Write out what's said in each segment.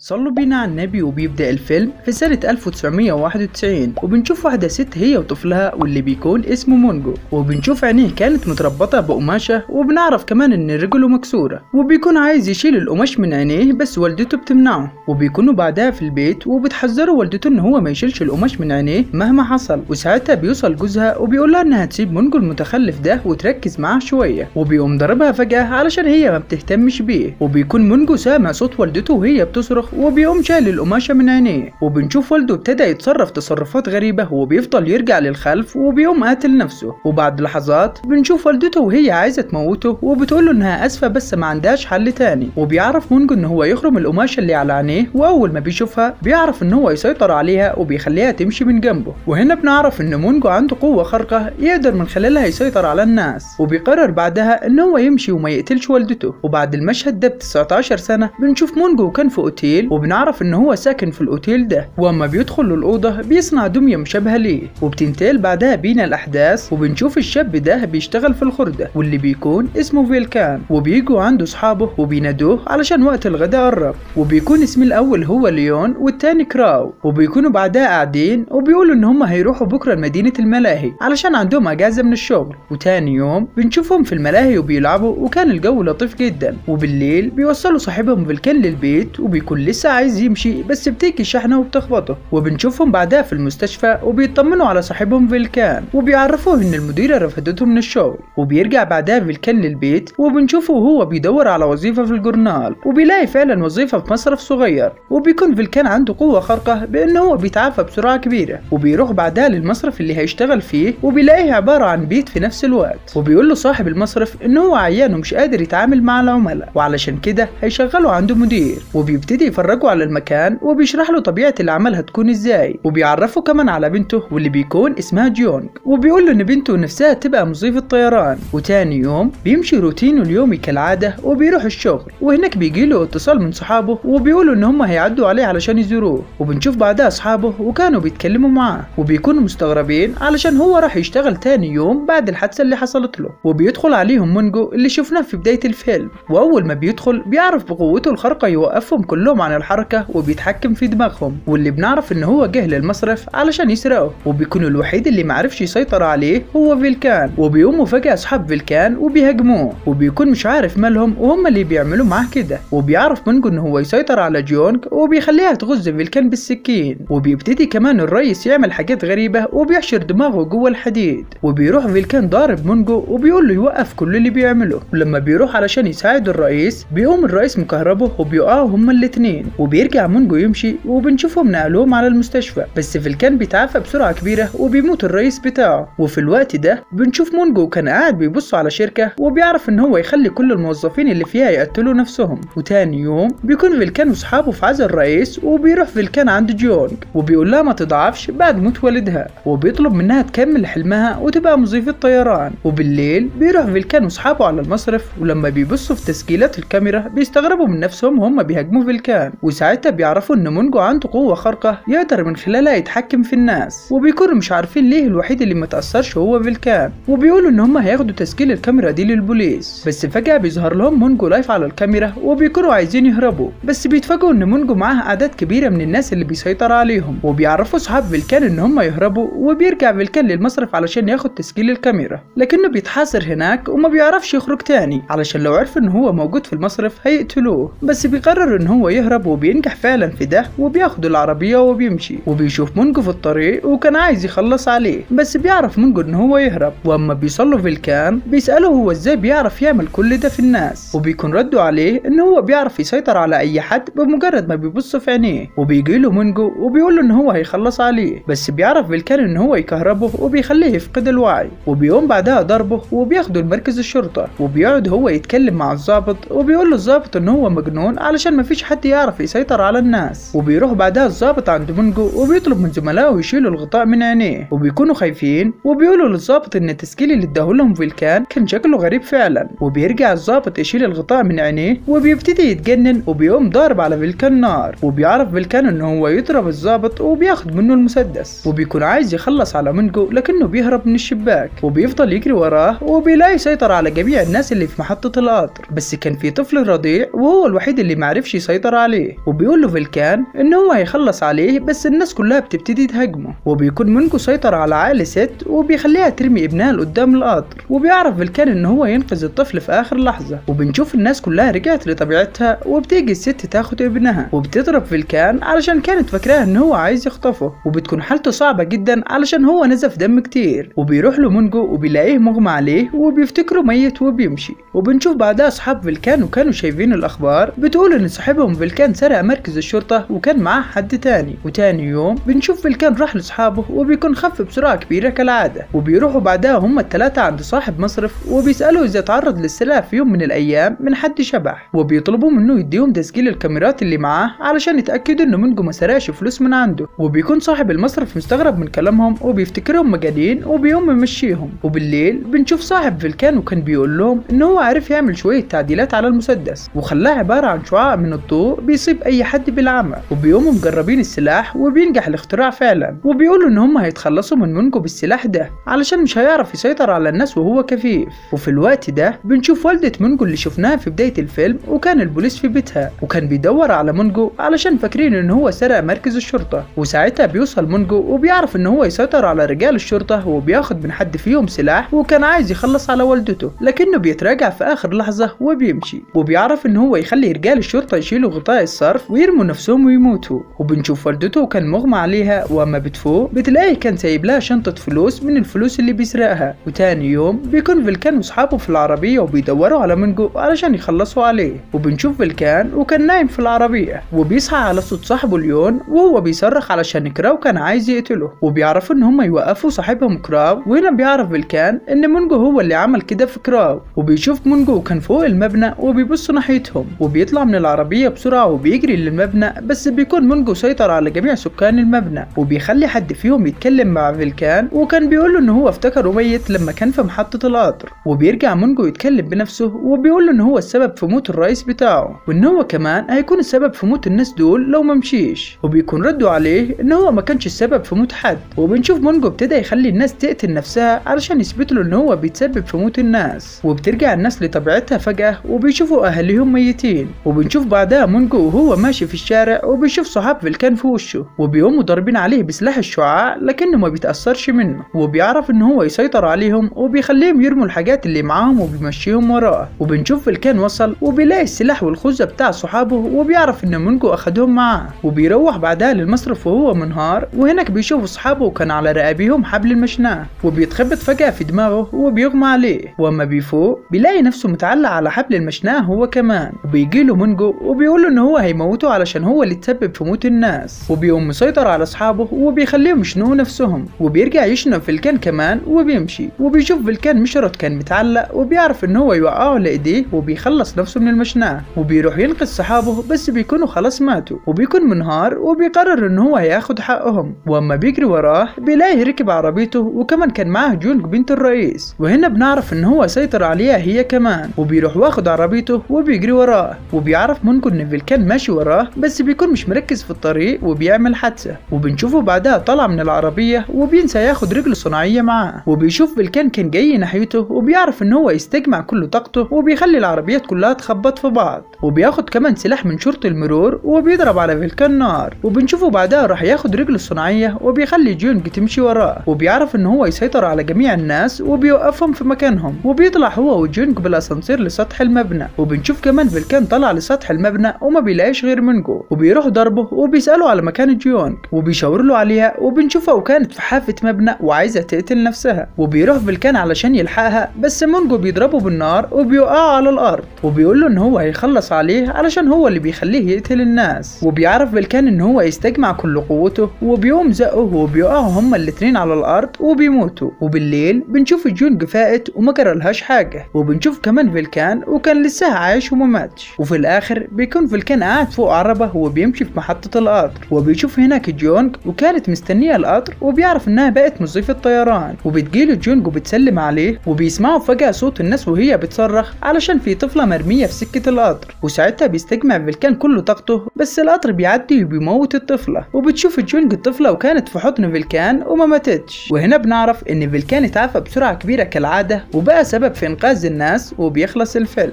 صلوا بينا على النبي وبيبدأ الفيلم في سنة 1991 وبنشوف واحدة ست هي وطفلها واللي بيكون اسمه مونجو. وبنشوف عينيه كانت متربطة بقماشة وبنعرف كمان إن رجله مكسورة. وبيكون عايز يشيل القماش من عينيه بس والدته بتمنعه. وبيكونوا بعدها في البيت وبتحذروا والدته إن هو ما يشيلش القماش من عينيه مهما حصل. وساعتها بيوصل جوزها وبيقول لها إنها تسيب مونجو المتخلف ده وتركز معاه شوية. وبيقوم ضربها فجأة علشان هي ما بتهتمش بيه. وبيكون مونجو سامع صوت والدته وهي بتصرخ وبيقوم شايل القماشة من عينيه. وبنشوف والده ابتدى يتصرف تصرفات غريبة وبيفضل يرجع للخلف وبيقوم قاتل نفسه. وبعد لحظات بنشوف والدته وهي عايزة تموته وبتقول له إنها آسفة بس ما عندهاش حل تاني. وبيعرف مونجو إن هو يخرم القماشة اللي على عينيه وأول ما بيشوفها بيعرف إن هو يسيطر عليها وبيخليها تمشي من جنبه. وهنا بنعرف إن مونجو عنده قوة خارقة يقدر من خلالها يسيطر على الناس. وبيقرر بعدها إن هو يمشي وما يقتلش والدته. وبعد المشهد ده ب 19 سنة بنشوف مونجو كان في أوتيل وبنعرف ان هو ساكن في الأوتيل ده. وأما بيدخل الأوضة بيصنع دمية مشابهة ليه. وبتنتقل بعدها بينا الأحداث وبنشوف الشاب ده بيشتغل في الخردة واللي بيكون اسمه فيلكان. وبيجوا عنده صحابه وبينادوه علشان وقت الغداء قرب وبيكون اسم الأول هو ليون والتاني كراو. وبيكونوا بعدها قاعدين وبيقولوا إن هم هيروحوا بكرة لمدينة الملاهي علشان عندهم أجازة من الشغل. وتاني يوم بنشوفهم في الملاهي وبيلعبوا وكان الجو لطيف جدا. وبالليل بيوصلوا صاحبهم فيلكان للبيت وبيكون لسه عايز يمشي بس بتيجي شحنة وبتخبطه. وبنشوفهم بعدها في المستشفى وبيطمنوا على صاحبهم فيلكان وبيعرفوه إن المديرة رفضته من الشغل. وبيرجع بعدها فيلكان للبيت وبنشوفه وهو بيدور على وظيفة في الجورنال. وبيلاقي فعلا وظيفة في مصرف صغير. وبيكون فيلكان عنده قوة خارقة بان هو بيتعافى بسرعة كبيرة. وبيروح بعدها للمصرف اللي هيشتغل فيه وبيلاقيه عبارة عن بيت في نفس الوقت. وبيقول له صاحب المصرف ان هو عيان ومش قادر يتعامل مع العملاء وعلشان كده هيشغله عنده مدير. وبيبتدي يفرجه على المكان وبيشرح له طبيعة العمل هتكون إزاي. وبيعرفه كمان على بنته واللي بيكون اسمها جيونج وبيقول له إن بنته نفسها تبقى مضيفة طيران. وتاني يوم بيمشي روتينه اليومي كالعادة وبيروح الشغل. وهناك بيجي له اتصال من صحابه وبيقولوا إن هم هيعدوا عليه علشان يزوروه. وبنشوف بعدها اصحابه وكانوا بيتكلموا معاه. وبيكونوا مستغربين علشان هو راح يشتغل تاني يوم بعد الحادثة اللي حصلت له. وبيدخل عليهم مونجو اللي شفناه في بداية الفيلم. وأول ما بيدخل بيعرف بقوته الخارقة يوقفهم كلهم عن الحركة وبيتحكم في دماغهم واللي بنعرف ان هو جه للمصرف علشان يسرقه. وبيكون الوحيد اللي معرفش يسيطر عليه هو فيلكان. وبيقوموا فجأة أصحاب فيلكان وبيهاجموه. وبيكون مش عارف مالهم وهم اللي بيعملوا معاه كده. وبيعرف مونجو ان هو يسيطر على جيونج وبيخليها تغز فيلكان بالسكين. وبيبتدي كمان الرئيس يعمل حاجات غريبة وبيحشر دماغه جوه الحديد. وبيروح فيلكان ضارب مونجو وبيقول له يوقف كل اللي بيعمله. ولما بيروح علشان يساعد الرئيس بيقوم الرئيس مكهربه وبيقعوا هما الاتنين. وبيرجع مونجو يمشي وبنشوفهم نقلوهم على المستشفى بس فيلكان بيتعافى بسرعة كبيرة وبيموت الرئيس بتاعه. وفي الوقت ده بنشوف مونجو كان قاعد بيبص على شركة وبيعرف إن هو يخلي كل الموظفين اللي فيها يقتلوا نفسهم. وتاني يوم بيكون فيلكان واصحابه في عزا الرئيس وبيروح فيلكان عند جيونج وبيقول لها ما تضعفش بعد موت والدها. وبيطلب منها تكمل حلمها وتبقى مضيفة طيران. وبالليل بيروح فيلكان واصحابه على المصرف ولما بيبصوا في تسجيلات الكاميرا بيستغربوا من نفسهم وهم بيهاجموا فيلكان وساعتها بيعرفوا إن مونجو عنده قوة خارقة يقدر من خلالها يتحكم في الناس وبيكونوا مش عارفين ليه الوحيد اللي متأثرش هو فيلكان وبيقولوا إن هم هياخدوا تسجيل الكاميرا دي للبوليس. بس فجأة بيظهر لهم مونجو لايف على الكاميرا وبيكونوا عايزين يهربوا. بس بيتفاجئوا إن مونجو معاه أعداد كبيرة من الناس اللي بيسيطر عليهم وبيعرفوا صحاب فيلكان إن هم يهربوا وبيرجع فيلكان للمصرف علشان ياخد تسجيل الكاميرا. لكنه بيتحاصر هناك وما بيعرفش يخرج تاني علشان لو عرف إن هو موجود في المصرف هيقتلوه. بس بيقرر إن هو يهرب وبينجح فعلا في ده وبياخد العربية وبيمشي. وبيشوف مونجو في الطريق وكان عايز يخلص عليه بس بيعرف مونجو إن هو يهرب. وأما بيصلوا فيلكان بيسأله هو إزاي بيعرف يعمل كل ده في الناس. وبيكون رده عليه إن هو بيعرف يسيطر على أي حد بمجرد ما بيبص في عينيه. وبيجي له مونجو وبيقول له إن هو هيخلص عليه بس بيعرف فيلكان إن هو يكهربه وبيخليه يفقد الوعي. وبيقوم بعدها ضاربه وبياخده لمركز الشرطة. وبيقعد هو يتكلم مع الضابط وبيقول له الضابط إن هو مجنون علشان مفيش حد يعرف يسيطر على الناس. وبيروح بعدها الضابط عند مونجو وبيطلب من زملائه يشيلوا الغطاء من عينيه. وبيكونوا خايفين وبيقولوا للضابط إن التسجيل اللي اداهولهم فيلكان كان شكله غريب فعلا. وبيرجع الضابط يشيل الغطاء من عينيه وبيبتدي يتجنن وبيقوم ضارب على فيلكان نار. وبيعرف فيلكان ان هو يضرب الضابط وبياخد منه المسدس. وبيكون عايز يخلص على مونجو لكنه بيهرب من الشباك. وبيفضل يجري وراه وبيلاقي يسيطر على جميع الناس اللي في محطة القطر. بس كان في طفل رضيع وهو الوحيد اللي معرفش يسيطر عليه. وبيقول له فيلكان ان هو هيخلص عليه بس الناس كلها بتبتدي تهاجمه. وبيكون مونجو سيطر على عقل ست وبيخليها ترمي ابنها لقدام القطر. وبيعرف فيلكان ان هو ينقذ الطفل في آخر لحظة. وبنشوف الناس كلها رجعت لطبيعتها وبتيجي الست تاخد ابنها. وبتضرب فيلكان علشان كانت فاكراه ان هو عايز يخطفه. وبتكون حالته صعبة جدا علشان هو نزف دم كتير. وبيروح له مونجو وبيلاقيه مغمى عليه وبيفتكره ميت وبيمشي. وبنشوف بعدها أصحاب فيلكان وكانوا شايفين الأخبار بتقول إن صاحبهم فيلكان سرق مركز الشرطة وكان معاه حد تاني وتاني يوم بنشوف فيلكان راح لأصحابه وبيكون خف بسرعة كبيرة كالعادة وبيروحوا بعدها هم الثلاثه عند صاحب مصرف وبيسألوا إذا تعرض للسرقه في يوم من الأيام من حد شبح وبيطلبوا منه يديهم تسجيل الكاميرات اللي معاه علشان يتأكدوا إنه مونجو ما سرقش فلوس من عنده وبيكون صاحب المصرف مستغرب من كلامهم وبيفتكرهم مجانين وبيقوم ممشيهم وبالليل بنشوف صاحب فيلكان وكان بيقول لهم ان هو عارف يعمل شوية تعديلات على المسدس وخلاه عبارة عن شعاع من الضوء بيصيب أي حد بالعمى وبيقوموا مجربين السلاح وبينجح الاختراع فعلا. وبيقولوا إن هم هيتخلصوا من مونجو بالسلاح ده علشان مش هيعرف يسيطر على الناس وهو كفيف. وفي الوقت ده بنشوف والدة مونجو اللي شفناها في بداية الفيلم وكان البوليس في بيتها وكان بيدور على مونجو علشان فاكرين إن هو سرق مركز الشرطة. وساعتها بيوصل مونجو وبيعرف إن هو يسيطر على رجال الشرطة وبياخد من حد فيهم سلاح وكان عايز يخلص على والدته. لكنه بيتراجع في آخر لحظة وبيمشي. وبيعرف إن هو يخلي رجال الشرطة يشيلوا غطاء الصرف ويرموا نفسهم ويموتوا. وبنشوف والدته كان مغمى عليها واما بتفوق بتلاقي كان سايب لها شنطة فلوس من الفلوس اللي بيسرقها. وتاني يوم بيكون فيلكان وأصحابه في العربية وبيدوروا على مونجو علشان يخلصوا عليه. وبنشوف فيلكان وكان نايم في العربية. وبيصحى على صوت صاحبه ليون وهو بيصرخ علشان كراو كان عايز يقتله. وبيعرفوا إن هم يوقفوا صاحبهم كراو وهنا بيعرف فيلكان إن مونجو هو اللي عمل كده في كراو. وبيشوف مونجو كان فوق المبنى وبيبص ناحيتهم. وبيطلع من العربية بسرعة وبيجري للمبنى بس بيكون مونجو سيطر على جميع سكان المبنى وبيخلي حد فيهم يتكلم مع فيلكان وكان بيقول له ان هو افتكره ميت لما كان في محطة القطر. وبيرجع مونجو يتكلم بنفسه وبيقول له ان هو السبب في موت الرئيس بتاعه وإن هو كمان هيكون السبب في موت الناس دول لو ما مشيش. وبيكون رده عليه ان هو ما كانش السبب في موت حد. وبنشوف مونجو ابتدى يخلي الناس تقتل نفسها علشان يثبتوا له ان هو بيتسبب في موت الناس. وبترجع الناس لطبيعتها فجأة وبيشوفوا أهاليهم ميتين. وبنشوف بعدها مونجو وهو ماشي في الشارع وبيشوف صحاب فيلكان في وشه وبيقوموا ضاربين عليه بسلاح الشعاع لكنه ما بيتأثرش منه وبيعرف ان هو يسيطر عليهم وبيخليهم يرموا الحاجات اللي معاهم وبيمشيهم وراه وبنشوف فيلكان وصل وبيلاقي السلاح والخوذة بتاع صحابه وبيعرف إن مونجو أخدهم معاه وبيروح بعدها للمصرف وهو منهار وهناك بيشوف اصحابه وكان على رقابيهم حبل المشنقة وبيتخبط فجأة في دماغه وبيغمى عليه وأما بيفوق بيلاقي نفسه متعلق على حبل المشنقة هو كمان وبيجيله مونجو وبيقول له ان هو هيموته علشان هو اللي تسبب في موت الناس. وبيقوم مسيطر على أصحابه وبيخليهم يشنقوا نفسهم. وبيرجع يشنق فيلكان كمان وبيمشي. وبيشوف فيلكان مشرط كان متعلق وبيعرف ان هو يوقعه لإيديه وبيخلص نفسه من المشنقة وبيروح ينقذ صحابه بس بيكونوا خلاص ماتوا. وبيكون منهار وبيقرر ان هو هياخد حقهم. وأما بيجري وراه بيلاقي ركب عربيته وكمان كان معاه جونج بنت الرئيس. وهنا بنعرف ان هو سيطر عليها هي كمان. وبيروح واخد عربيته وبيجري وراه. وبيعرف مونكو ان فيلكان ماشي وراه بس بيكون مش مركز في الطريق وبيعمل حادثة. وبنشوفه بعدها طالع من العربية وبينسى ياخد رجله الصناعية معاه. وبيشوف فيلكان كان جاي ناحيته وبيعرف إن هو يستجمع كل طاقته وبيخلي العربيات كلها تخبط في بعض. وبياخد كمان سلاح من شرطة المرور وبيضرب على فيلكان نار. وبنشوفه بعدها راح ياخد رجله الصناعية وبيخلي جونج تمشي وراه. وبيعرف إن هو يسيطر على جميع الناس وبيوقفهم في مكانهم. وبيطلع هو وجونج بالاسانسير لسطح المبنى. وبنشوف كمان فيلكان طلع لسطح المبنى وما بيلاقيش غير مونجو وبيروح ضربه وبيسأله على مكان جونج وبيشاور له عليها وبنشوفها وكانت في حافة مبنى وعايزة تقتل نفسها. وبيروح فيلكان علشان يلحقها بس مونجو بيضربه بالنار وبيوقعه على الأرض وبيقول له إن هو هيخلص عليه علشان هو اللي بيخليه يقتل الناس. وبيعرف فيلكان إن هو يستجمع كل قوته وبيقوم زقه وبيقعوا هما الاتنين على الأرض وبيموتوا. وبالليل بنشوف جونج فاقت وما جرالهاش حاجة. وبنشوف كمان فيلكان وكان لسه عايش وما ماتش. وفي الآخر بيكون فيلكان قاعد فوق عربه وبيمشي في محطة القطر وبيشوف هناك جونج وكانت مستنية القطر وبيعرف إنها بقت مضيفه طيران وبتجيله جونج وبتسلم عليه وبيسمعوا فجأة صوت الناس وهي بتصرخ علشان في طفلة مرمية في سكة القطر وساعتها بيستجمع فيلكان كل طاقته بس القطر بيعدي وبيموت الطفلة وبتشوف جونج الطفله وكانت في حضن فيلكان وما ماتتش وهنا بنعرف إن فيلكان اتعافى بسرعة كبيرة كالعادة وبقى سبب في إنقاذ الناس وبيخلص الفيلم.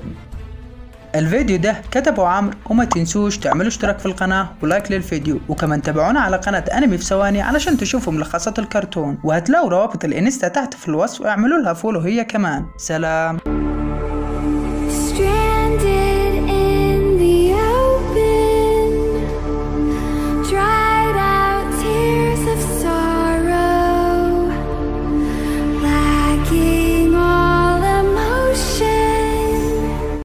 الفيديو ده كتبه عمرو وما تنسوش تعملوا اشتراك في القناة و like للفيديو وكمان تابعونا على قناة أنمي في ثواني علشان تشوفوا ملخصات الكرتون وهتلاقوا روابط الانستا تحت في الوصف واعملوا لها follow هي كمان. سلام.